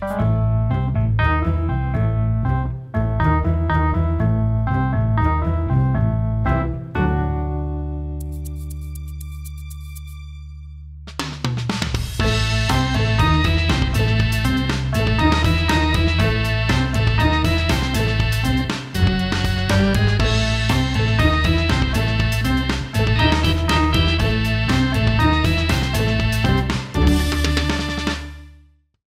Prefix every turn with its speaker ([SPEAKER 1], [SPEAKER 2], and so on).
[SPEAKER 1] Bye.